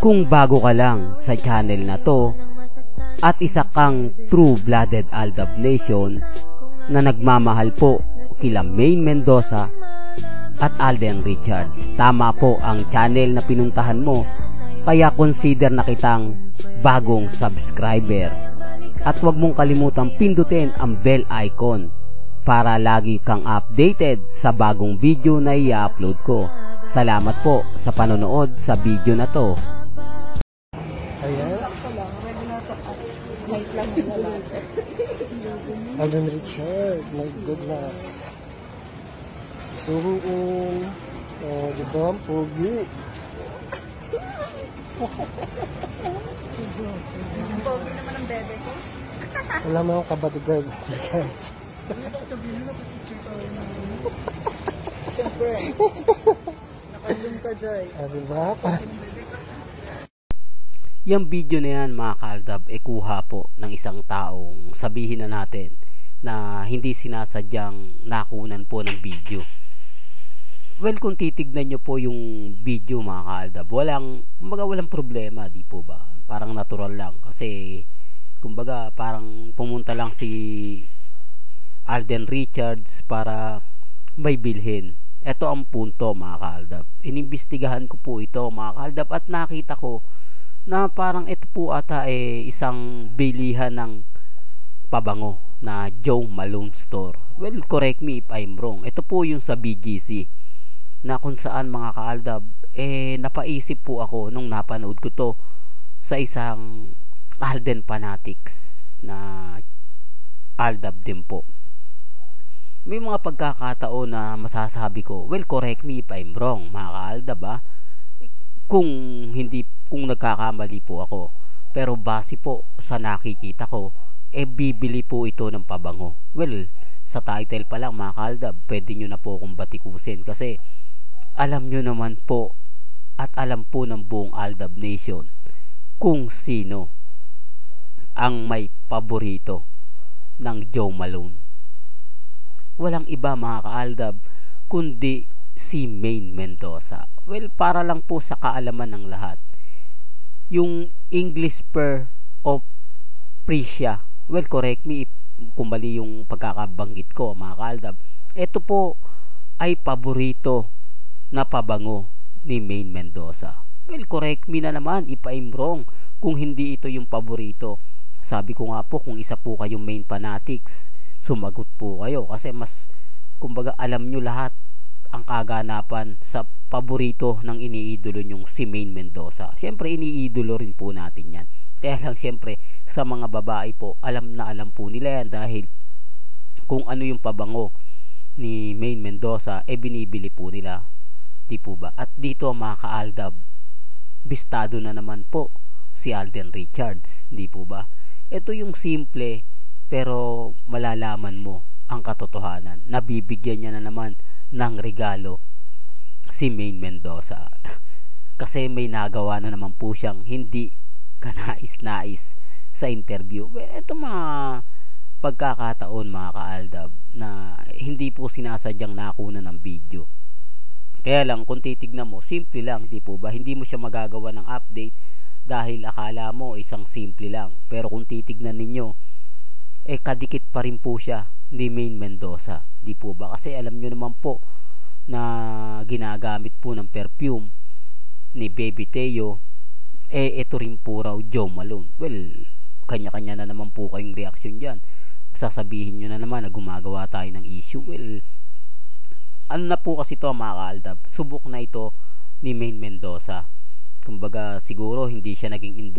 Kung bago ka lang sa channel na to at isa kang true-blooded Aldab Nation na nagmamahal po kila Maine Mendoza at Alden Richards. Tama po ang channel na pinuntahan mo kaya consider na kitang bagong subscriber. At huwag mong kalimutang pindutin ang bell icon para lagi kang updated sa bagong video na i-upload ko. Salamat po sa panonood sa video na to. Ayan. Alden Richard, my goodness. Zoom in. Oh, di ba? Pogi. Pogi naman ang bebe ko. Wala mo akong kabadigay. Siyempre. Naka-zoom ka, Joy. ah, Yung video na yan mga kaaldab e kuha po ng isang taong sabihin na natin na hindi sinasadyang nakunan po ng video. Well, kung titignan nyo po yung video mga kaaldab, walang, kumbaga walang problema, di po ba? Parang natural lang kasi kumbaga parang pumunta lang si Alden Richards para may bilhin. Ito ang punto mga kaaldab. Inimbestigahan ko po ito mga kaaldab at nakita ko na parang ito po ata eh isang bilihan ng pabango na Joe Malone Store. Well, correct me if I'm wrong. Ito po yung sa BGC na kung saan mga kaaldab eh napaisip po ako nung napanood ko to sa isang Alden Fanatics na Aldab din po. May mga pagkakataon na masasabi ko, well, correct me if I'm wrong, mga kaaldab ah kung hindi kung nagkakamali po ako pero base po sa nakikita ko eh bibili po ito ng pabango. Well sa title pa lang mga kaaldab pwede nyo na po akong batikusin kasi alam nyo naman po at alam po ng buong Aldab Nation kung sino ang may paborito ng Joe Malone walang iba mga kaaldab kundi si Maine Mendoza. Well, para lang po sa kaalaman ng lahat. Yung English per of Prussia. Well, correct me if kung yung pagkakabanggit ko, mga kaaldab. Ito po ay paborito na pabango ni Maine Mendoza. Well, correct me na naman if I'm wrong kung hindi ito yung paborito. Sabi ko nga po kung isa po kayong main fanatics, sumagot po kayo kasi mas kumbaga alam nyo lahat ang kaganapan sa paborito ng iniidolo nyong si Maine Mendoza. Siyempre, iniidolo rin po natin yan. Kaya lang, siyempre, sa mga babae po, alam na alam po nila yan dahil kung ano yung pabango ni Maine Mendoza, eh binibili po nila. Di po ba? At dito, mga kaaldab, bistado na naman po si Alden Richards. Di po ba? Ito yung simple, pero malalaman mo ang katotohanan. Nabibigyan niya na naman ng regalo si Maine Mendoza. Kasi may nagawa na naman po siyang hindi kanais-nais sa interview. Well, ito mga pagkakataon mga kaaldab na hindi po sinasadyang nakuna ng video. Kaya lang kung titignan mo simple lang di po ba? Hindi mo siya magagawa ng update dahil akala mo isang simple lang. Pero kung titignan ninyo eh kadikit pa rin po siya ni Maine Mendoza. Di po ba? Kasi alam nyo naman po na ginagamit po ng perfume ni Baby Teo eh ito rin po raw Joe Malone. Well, kanya-kanya na naman po kayong reaksyon dyan. Sasabihin nyo na naman na gumagawa tayo ng issue. Well, ano na po kasi to mga kaaldab? Subok na ito ni Maine Mendoza. Kumbaga siguro hindi siya naging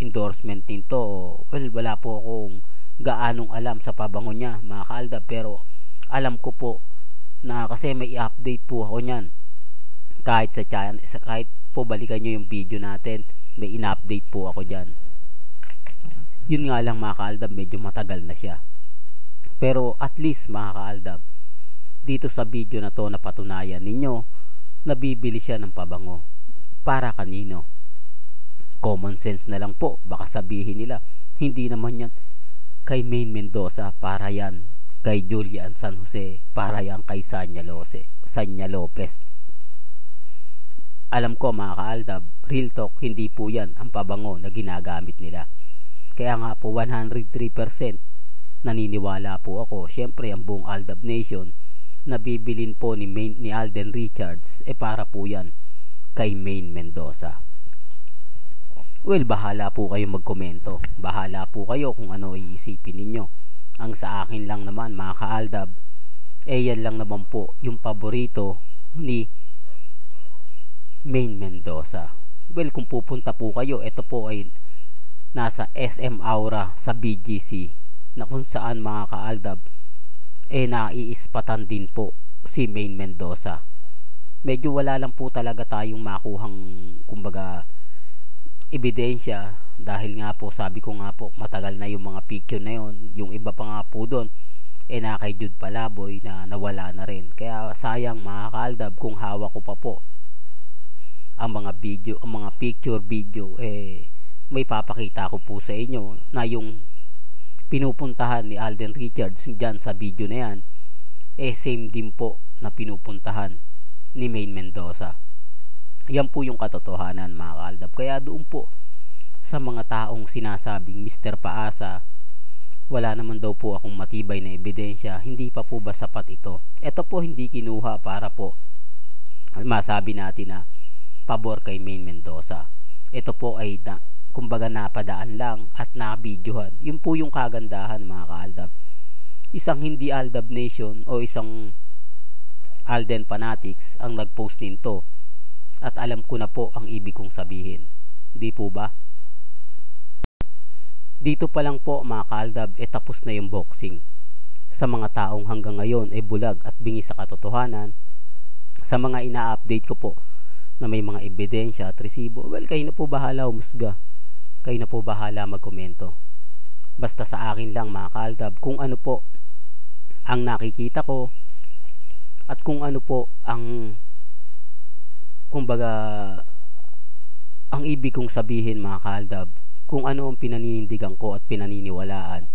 endorsement nito. Well, wala po akong gaanong alam sa pabango niya mga kaaldab pero alam ko po na kasi may i-update po ako niyan. Kahit sa channel sa kahit po balikan nyo yung video natin may in-update po ako diyan. Yun nga lang mga kaaldab medyo matagal na siya. Pero at least mga kaaldab dito sa video na to napatunayan ninyo nabibili siya ng pabango para kanino? Common sense na lang po. Baka sabihin nila hindi naman yan kay Maine Mendoza para yan kay Julian San Jose para yan kay Sanya Lose Sanya Lopez alam ko mga kaaldab, real talk, hindi po yan ang pabango na ginagamit nila. Kaya nga po 103% naniniwala po ako. Siyempre ang buong Aldab Nation na bibilin po ni, Main, ni Alden Richards eh para po yan kay Main Mendoza. Well, bahala po kayo magkomento. Bahala po kayo kung ano iisipin ninyo. Ang sa akin lang naman mga kaaldab, eh yan lang naman po yung paborito ni Main Mendoza. Well, kung pupunta po kayo, ito po ay nasa SM Aura sa BGC na kung saan mga kaaldab eh naiispatan din po si Main Mendoza. Medyo wala lang po talaga tayong makuhang kumbaga ebidensya. Dahil nga po sabi ko nga po matagal na yung mga picture na yon yung iba pa nga po doon eh na kay Jude Palaboy na nawala na rin. Kaya sayang mga kaaldab kung hawak ko pa po ang mga video ang mga picture video eh may papakita ko po sa inyo na yung pinupuntahan ni Alden Richards dyan sa video na yan eh same din po na pinupuntahan ni Main Mendoza yan po yung katotohanan mga kaaldab kaya doon po sa mga taong sinasabing Mr. Paasa wala naman daw po akong matibay na ebidensya hindi pa po ba sapat ito ito po hindi kinuha para po masabi natin na pabor kay Main Mendoza. Ito po ay na, kumbaga napadaan lang at nabidyohan. Yun po yung kagandahan mga kaaldab. Isang hindi Aldab Nation o isang Alden Fanatics ang nagpost nito at alam ko na po ang ibig kong sabihin. Di po ba? Dito pa lang po mga kaaldab e tapos na yung boxing. Sa mga taong hanggang ngayon ay bulag at bingi sa katotohanan, sa mga ina-update ko po na may mga ebidensya at resibo, well, kayo na po bahala umusga. Kayo na po bahala magkomento. Basta sa akin lang mga kaaldab, kung ano po ang nakikita ko at kung ano po ang kumbaga ang ibig kong sabihin mga kaaldab, kung ano ang pinaninindigan ko at pinaniniwalaan,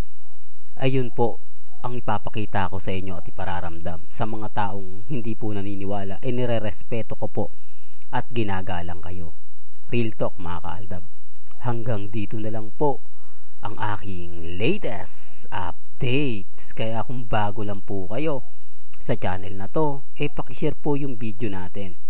ayun po ang ipapakita ko sa inyo at ipararamdam sa mga taong hindi po naniniwala, e nire-respeto ko po at ginagalang kayo. Real talk mga kaaldab. Hanggang dito na lang po ang aking latest updates. Kaya kung bago lang po kayo sa channel na to, eh pakishare po yung video natin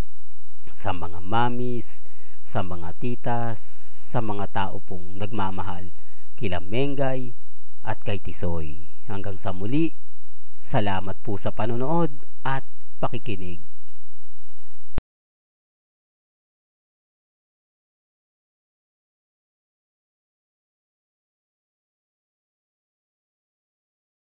sa mga mamis, sa mga titas, sa mga tao pong nagmamahal kila Mengay at kay Tisoy. Hanggang sa muli, salamat po sa panonood at pakikinig.